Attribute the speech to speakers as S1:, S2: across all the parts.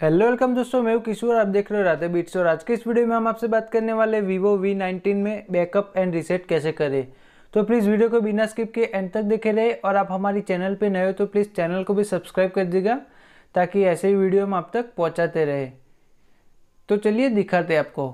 S1: Hello welcome दोस्तों, मैं किशोर, आप देख रहे हो राधे बीट्स और आज के इस वीडियो में हम आपसे बात करने वाले वीवो वी नाइनटीन में बैकअप एंड रिसेट कैसे करें। तो प्लीज़ वीडियो को बिना स्किप के एंड तक देखे रहे और आप हमारी चैनल पे नए हो तो प्लीज़ चैनल को भी सब्सक्राइब कर दीजिएगा ताकि ऐसे ही वीडियो हम आप तक पहुँचाते रहे। तो चलिए दिखाते आपको।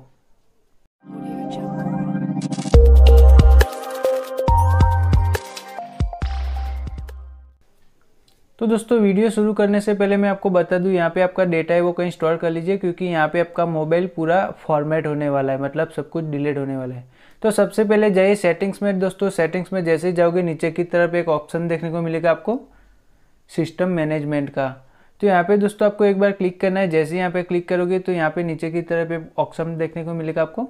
S1: तो दोस्तों, वीडियो शुरू करने से पहले मैं आपको बता दूँ, यहाँ पे आपका डेटा है वो कहीं स्टोर कर लीजिए, क्योंकि यहाँ पे आपका मोबाइल पूरा फॉर्मेट होने वाला है मतलब सब कुछ डिलीट होने वाला है। तो सबसे पहले जाइए सेटिंग्स में, दोस्तों सेटिंग्स में जैसे ही जाओगे, नीचे की तरफ़ एक ऑप्शन देखने को मिलेगा आपको सिस्टम मैनेजमेंट का। तो यहाँ पे दोस्तों, आपको एक बार क्लिक करना है, जैसे यहाँ पे क्लिक करोगे तो यहाँ पे नीचे की तरफ़ एक ऑप्शन देखने को मिलेगा आपको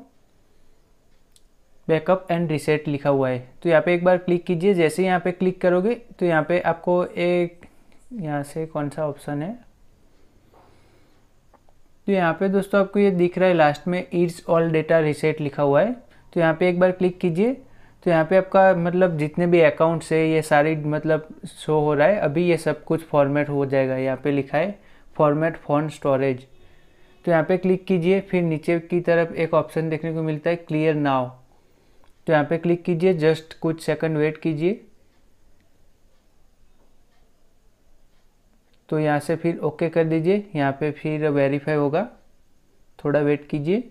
S1: बैकअप एंड रिसेट लिखा हुआ है। तो यहाँ पे एक बार क्लिक कीजिए, जैसे यहाँ पे क्लिक करोगे तो यहाँ पे आपको एक यहाँ से कौन सा ऑप्शन है? तो यहाँ पे दोस्तों आपको ये दिख रहा है लास्ट में इट्स ऑल डेटा रिसेट लिखा हुआ है। तो यहाँ पे एक बार क्लिक कीजिए। तो यहाँ पे आपका मतलब जितने भी अकाउंट्स है, ये सारी मतलब शो हो रहा है। अभी ये सब कुछ फॉर्मेट हो जाएगा। यहाँ पे लिखा है फॉर्मेट फ़ोन स्टोरेज तो यहाँ पे क्लिक कीजिए। फिर नीचे की तरफ़ एक ऑप्शन देखने को मिलता है क्लियर नाव तो यहाँ पे क्लिक कीजिए। जस्ट कुछ सेकंड वेट कीजिए। तो यहाँ से फिर ओके कर दीजिए। यहाँ पे फिर वेरीफाई होगा। थोड़ा वेट कीजिए।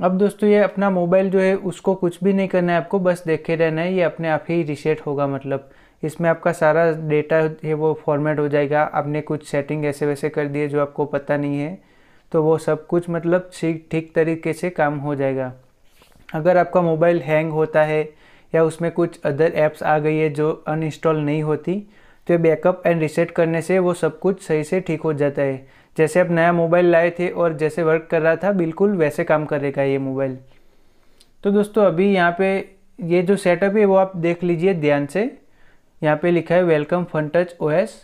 S1: अब दोस्तों, ये अपना मोबाइल जो है, उसको कुछ भी नहीं करना है आपको, बस देखे रहना है। ये अपने आप ही रिसेट होगा मतलब। इसमें आपका सारा डेटा है, वो फॉर्मेट हो जाएगा। आपने कुछ सेटिंग ऐसे वैसे कर दिए जो आपको पता नहीं है। तो वो सब कुछ मतलब ठीक ठीक तरीके से काम हो जाएगा। अगर आपका मोबाइल हैंग होता है या उसमें कुछ अदर ऐप्स आ गई है जो अनइंस्टॉल नहीं होती तो बैकअप एंड रिसेट करने से वो सब कुछ सही से ठीक हो जाता है। जैसे आप नया मोबाइल लाए थे और जैसे वर्क कर रहा था, बिल्कुल वैसे काम करेगा ये मोबाइल तो दोस्तों, अभी यहाँ पे ये जो सेटअप है वो आप देख लीजिए ध्यान से। यहाँ पे लिखा है वेलकम फन टच ओएस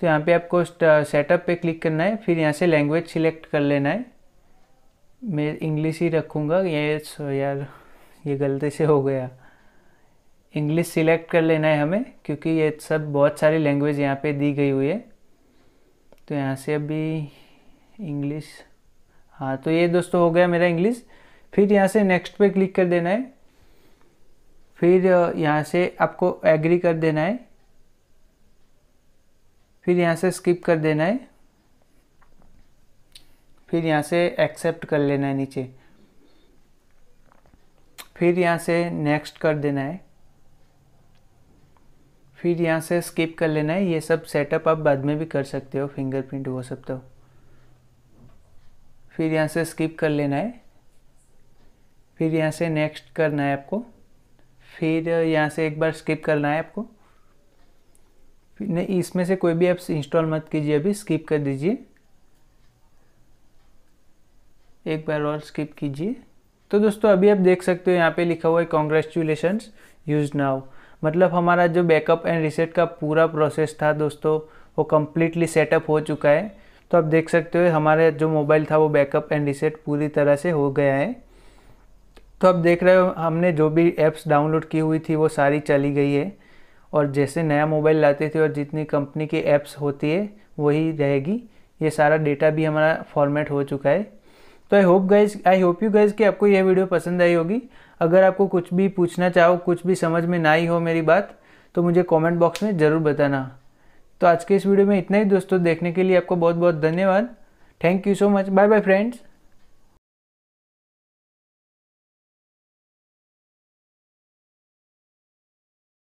S1: तो यहाँ पे आपको सेटअप पे क्लिक करना है, फिर यहाँ से लैंग्वेज सिलेक्ट कर लेना है। मैं इंग्लिश ही रखूँगा। ये यार, ये गलती से हो गया। इंग्लिश सिलेक्ट कर लेना है हमें, क्योंकि ये सब बहुत सारी लैंग्वेज यहाँ पे दी गई हुई है। तो यहाँ से अभी इंग्लिश हाँ तो ये दोस्तों हो गया मेरा इंग्लिश फिर यहाँ से नेक्स्ट पे क्लिक कर देना है। फिर यहाँ से आपको एग्री कर देना है। फिर यहाँ से स्किप कर देना है। फिर यहाँ से एक्सेप्ट कर लेना है नीचे। फिर यहाँ से नेक्स्ट कर देना है। फिर यहाँ से स्किप कर लेना है। ये सब सेटअप आप बाद में भी कर सकते हो फिंगरप्रिंट वो सब तो। फिर यहाँ से स्किप कर लेना है। फिर यहाँ से नेक्स्ट करना है आपको। फिर यहाँ से एक बार स्किप करना है आपको। नहीं, इसमें से कोई भी ऐप्स इंस्टॉल मत कीजिए, अभी स्किप कर दीजिए। एक बार और स्किप कीजिए। तो दोस्तों, अभी आप देख सकते हो यहाँ पे लिखा हुआ है कॉन्ग्रेचुलेशन यूज़ नाउ मतलब हमारा जो बैकअप एंड रिसेट का पूरा प्रोसेस था दोस्तों, वो कम्प्लीटली सेटअप हो चुका है। तो आप देख सकते हो, हमारे जो मोबाइल था वो बैकअप एंड रिसेट पूरी तरह से हो गया है। तो आप देख रहे हो, हमने जो भी ऐप्स डाउनलोड की हुई थी, वो सारी चली गई है। और जैसे नया मोबाइल लाते थे और जितनी कंपनी की ऐप्स होती है, वही रहेगी। ये सारा डेटा भी हमारा फॉर्मेट हो चुका है। तो I hope guys I hope you guys कि आपको यह वीडियो पसंद आई होगी। अगर आपको कुछ भी पूछना चाहो, कुछ भी समझ में ना ही हो मेरी बात तो मुझे कमेंट बॉक्स में ज़रूर बताना। तो आज के इस वीडियो में इतना ही दोस्तों, देखने के लिए आपको बहुत बहुत धन्यवाद। Thank you so much bye bye friends